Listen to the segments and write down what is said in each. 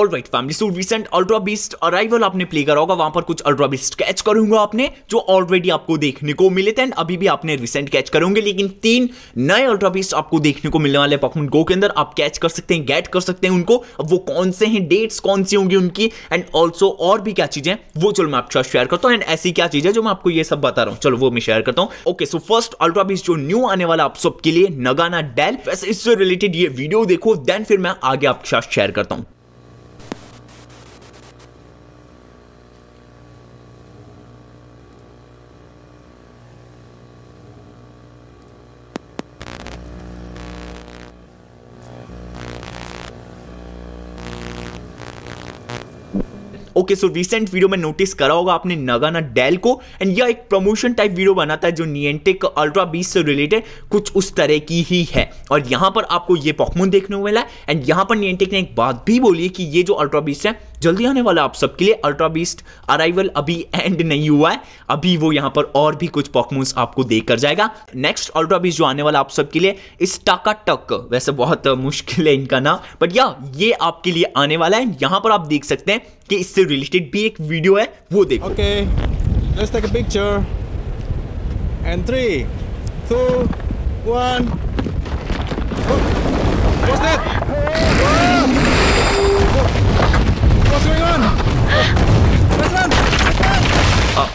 All right family so recent ultra beast arrival आपने play करा होगा, वहाँ पर कुछ अल्ट्रा बीस्ट कैच करूँगा आपने, जो ऑलरेडी आपको देखने को मिले थे अभी भी आपने रिसेंट कैच करोगे लेकिन तीन नए अल्ट्रा बीस्ट आपको देखने को मिलने वाले गो के अंदर, आप कैच कर सकते हैं गेट कर सकते हैं उनको। अब वो कौन से हैं डेट्स कौन सी होंगी उनकी एंड ऑल्सो और भी क्या चीज़ें वो चलो मैं आपके साथ शेयर करता हूँ एंड ऐसी क्या चीज़ जो मैं आपको ये सब बता रहा हूँ। चलो वो मैं शेयर करता हूँ। Okay so first ultra beast जो न्यू आने वाला आप सबके लिए नगाना डेल वैसे इससे रिलेटेड ये वीडियो देखो देन फिर मैं आगे आपके साथ शेयर करता हूँ। ओके सो रिसेंट वीडियो में नोटिस करा होगा आपने नगाना डेल को एंड यह एक प्रमोशन टाइप वीडियो बनाता है जो नियंटेक अल्ट्रा बीस से रिलेटेड कुछ उस तरह की ही है। और यहाँ पर आपको ये पॉकमोन देखने को मिला है एंड यहाँ पर नियंटेक ने एक बात भी बोली कि ये जो अल्ट्रा बीस है जल्दी आने वाला आप सबके लिए अल्ट्रा बीस्ट अराइवल अभी एंड नहीं हुआ है। अभी वो यहाँ पर और भी कुछ पॉकमोन्स आपको देकर जाएगा। नेक्स्ट अल्ट्रा बीस्ट जो आने वाला आप सबके लिए इस टाका टक वैसे बहुत मुश्किल है इनका नाम। बट या ये आपके लिए आने वाला है। यहाँ पर आप देख सकते हैं कि इससे रिलेटेड भी एक वीडियो है। वो देखो। Let's take a picture. And three, two, one. Oh, what's that?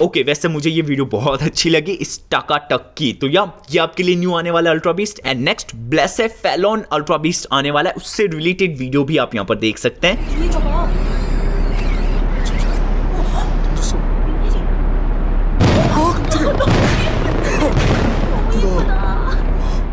Okay, वैसे मुझे ये वीडियो बहुत अच्छी लगी, इस टका टक की। तो या, ये आपके लिए न्यू आने वाला ultra beast and next Blacephalon ultra beast आने वाला है। उससे रिलेटेड वीडियो भी आप यहाँ पर देख सकते हैं।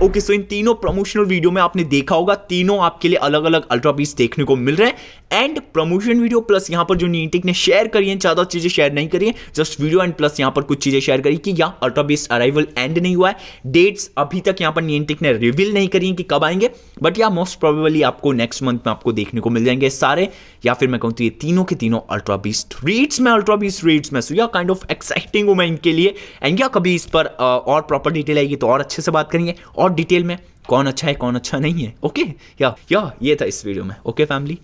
ओके सो इन तीनों प्रमोशनल वीडियो में आपने देखा होगा, तीनों आपके लिए अलग अलग अल्ट्रा पीस देखने को मिल रहे हैं। एंड प्रमोशन वीडियो प्लस यहाँ पर जो नीटिक ने शेयर करी है, ज़्यादा चीज़ें शेयर नहीं करी है जस्ट वीडियो एंड प्लस यहाँ पर कुछ चीज़ें शेयर करी कि यहाँ अल्ट्रा बीस अराइवल एंड नहीं हुआ है। डेट्स अभी तक यहाँ पर नीटेक ने रिवील नहीं करी है कि कब आएँगे बट या मोस्ट प्रोबेबली आपको नेक्स्ट मंथ में आपको देखने को मिल जाएँगे सारे, या फिर मैं कहूँ तो ये तीनों के तीनों अल्ट्रा बीस्ट रीड्स में अल्ट्रा बीस्ट रीड्स में। सो या काइंड ऑफ़ एक्साइटिंग हूँ मैं इनके लिए। एंड या कभी इस पर और प्रॉपर डिटेल आएगी तो और अच्छे से बात करेंगे। और डिटेल में कौन अच्छा है, कौन अच्छा नहीं है। ओके या या ये था इस वीडियो में। Okay family